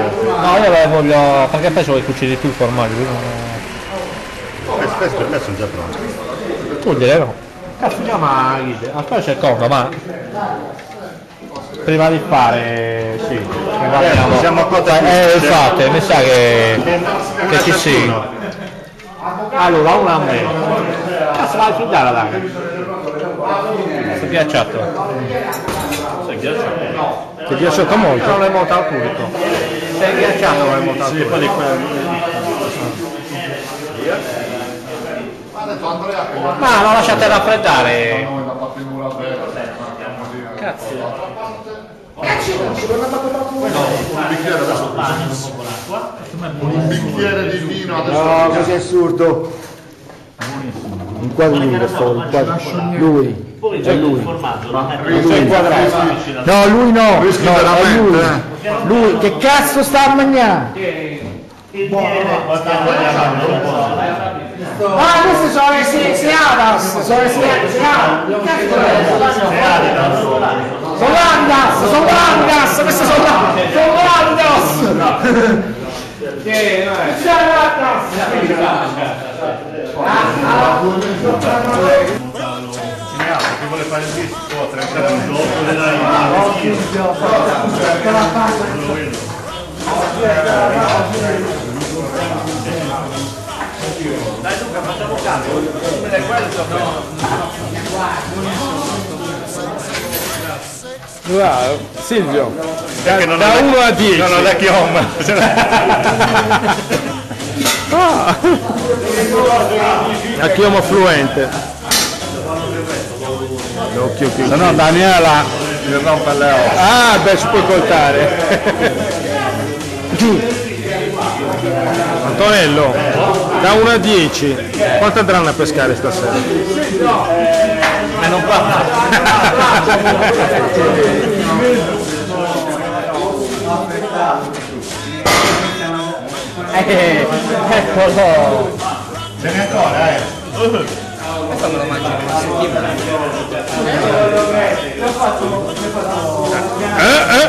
No, io le voglio. perché poi vuoi cucire di più il formaggio. Questo per me sono già pronti. Tu direi no. Cazzo chiama Guide. Aspetta c'è il conto, ma. Prima di fare. sì. Eh, siamo a quota Eh, infatti, mi sa che. che ci sì. Allora, una a me. Cazzo vai a figliare la Sei ghiacciato. Sei ghiacciato? Ti è ghiacciato molto? Non l'hai montato al pubblico. Sei ghiacciato non l'hai montato al pubblico. Ma non lasciate raffreddare. Cazzo. Un bicchiere di vino adesso. No, così è assurdo. Inquadri lui, questo, inquadri. Lui. È lui. No, lui no. No, è veramente, lui. eh. Lui, che cazzo sta a mangiare? Ah, queste sono le se- Seadas, sono le se- Seadas. Che cazzo è? Sono l'Andas, sono l'Andas, queste sono la- sono l'Andas. Chi vuole fare il disco può 30 minuti. Guarda, Silvio, da, da è- 1 a 10. No, non è chioma. Ah. A chioma fluente. L'occhio che... Se no Daniela mi rompe le ossa. Ah, beh, ci puoi coltare. Antonello, da 1 a 10, quanto andranno a pescare stasera? E non Eh, eccolo! Ce n'è ancora, eh. Eh, eh.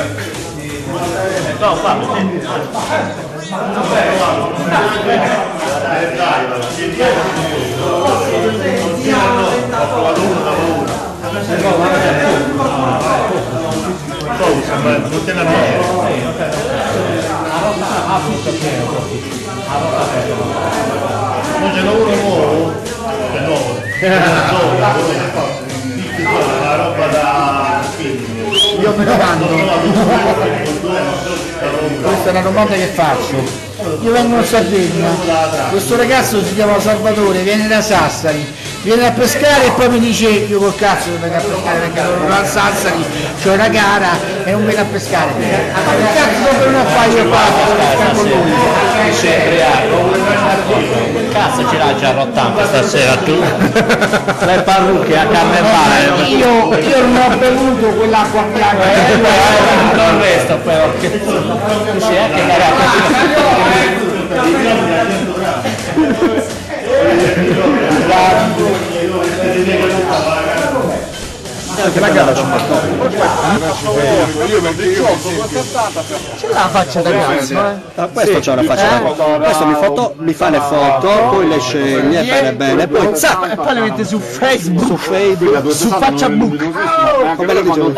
Non te la mia. Non ce n'è uno nuovo? È nuovo. La roba da film. Io me ne vanto. Questa è una domanda che faccio. Io vengo in Sardegna, questo ragazzo si chiama Salvatore, viene da Sassari, viene a pescare e poi mi dice io col cazzo che vengo a pescare perché non a Sassari, c'è una gara e non viene a pescare. Ma che cazzo devo non fare io qua a con lui? Cazzo ce l'ha già rottante stasera tu. Le parrucche a carnevale. Io, io non ho bevuto quell'acqua bianca. eh, Non resto però. Che sì, è che Anche la gara ci C'è la faccia da cazzo, eh? Ah, questo c'ha una faccia da questo mi, foto, mi fa le foto, poi le sceglie bene bene, poi zac, E poi le mette su Facebook, su Facebook, su Facebook. come lo dicevo.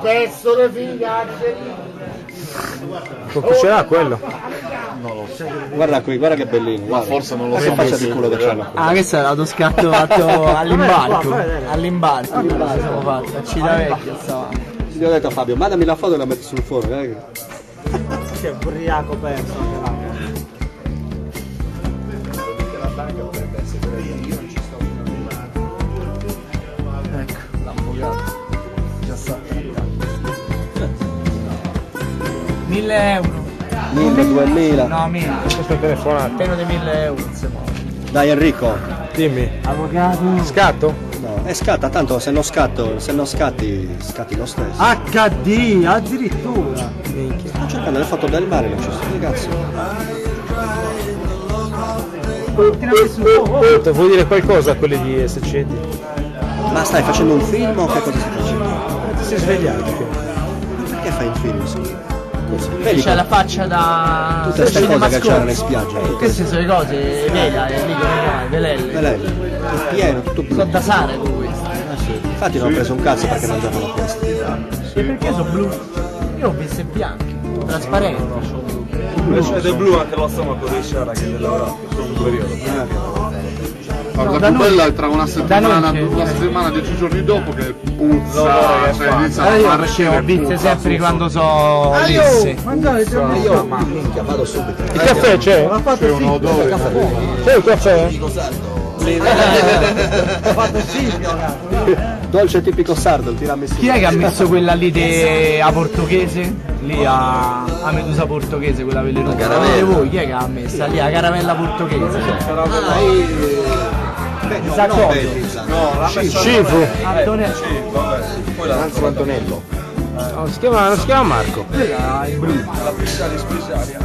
Pezzo di figa, Con chi ce l'ha quello? Guarda qui, guarda che bellino, guarda. Forse non lo so. Che faccia di culo che c'hanno. Ah, questo è lato scatto fatto all'imbarco. All'imbarco. Siamo fatti, a Civitavecchia stavamo. Gli ho detto a Fabio, mandami la foto e la metti sul forno. eh. Che ubriaco penso. 1000 euro. 1000, 2000. No, 1000. Questo è telefonato. Meno di 1000 euro. insomma. Dai Enrico. Dimmi. Avvocato. Scatto? No, e scatta, tanto se non scatto, se non scatti, scatti lo stesso. HD, addirittura. Minchia. Sto cercando le foto del mare, non ci sono, che cazzo. Vuoi dire qualcosa a quelli di SCD? Ma stai facendo un film o che cosa stai facendo? Ti sei svegliato? Perché fai un film? scusa? Vedi C'è la faccia da tutte queste cose che c'erano in cinemascope. spiaggia. Queste sono le cose, veda, è lì come chiama, velelle. Velelle. È pieno, tutto blu. Sono da queste. Eh sì. Infatti non ho preso un cazzo perché mangiavano questo. E perché sono blu? Io ho viste bianche, trasparenti. Invece del blu anche lo stomaco dei Sciara che deve lavorare per un periodo. La da cosa noi- bella è tra una settimana, una settimana, dieci giorni dopo che puzza, cioè inizia a scene, viste puzza, sempre quando so lisse. Mangiare tra me. Io minchia, vado subito. Il caffè c'è? C'è un odore. C'è il caffè? Dolce tipico sardo, il tiramisù. Chi è che ha messo quella lì de... a portoghese? Lì a... a Medusa portoghese, quella vellenuta? Caravella. voi, chi è che l'ha messa? Lì a caramella portoghese. Ah, e... Beh, no, Sa no, la Scifu. Antonio Sì, vabbè. Poi la Anzi, Antonello. No, si, chiama, non si chiama Marco. era in blu. la speciale speciale.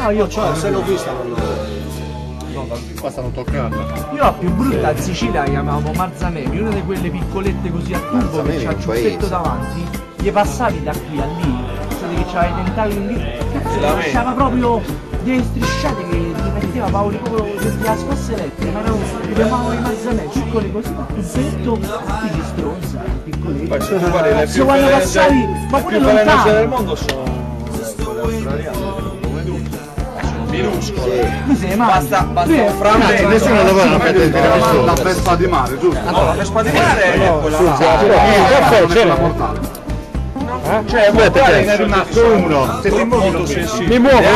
No, io c'ho Se l'ho vista non l'ho... Qua stanno toccando. Io la più brutta in Sicilia la chiamavamo Marzamemi, una di quelle piccolette così a tubo che c'ha il ciuffetto davanti, gli passavi da qui a lì, sai che c'aveva i tentacoli lì, cazzo, lasciava proprio delle strisciate che ti metteva paura proprio senti la scossa elettrica, ma erano, li chiamavamo i Marzamemi, piccoli così, tubetto, ti ci stronza, piccoletti. Poi se tu guardi le Se più quando belle passavi, ma pure lontano. del mondo sono se ne mangia. Basta, basta un frammento. Nessuno lo vuole Sì, la, la Vespa di mare, giusto? No, la Vespa di mare è quella là. Il caffè Non mortale. Cioè, Aspetta, guarda, che- ne è rimasto uno. Se ti muovi molto sensibile. Mi muovo, mi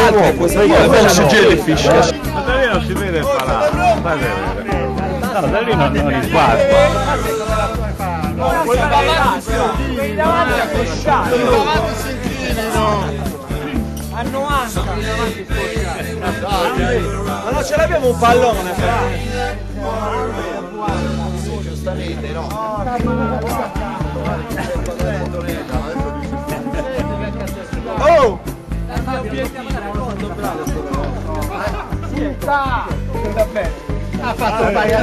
muovo. Forse jellyfish. Ma da lì non si vede il palato. Stai a vedere. No, da lì non, non li guardo. A 90 Ma no, ce l'abbiamo un pallone. fra. Oh! Ha fatto un paio a.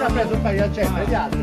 Ha preso un paio a cento gli altri.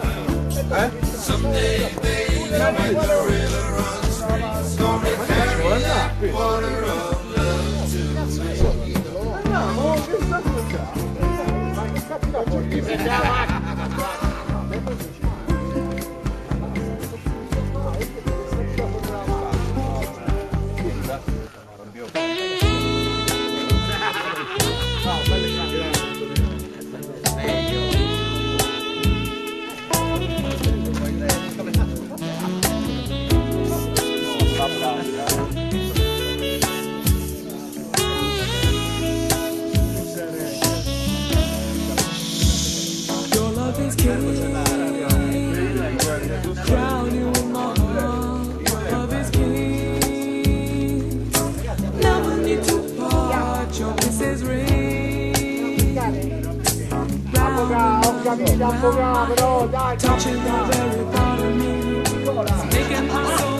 Someday, baby, my gorilla runs free. Gonna carry that water of love to me. No, no, no, Touching the very bottom of me, making my soul.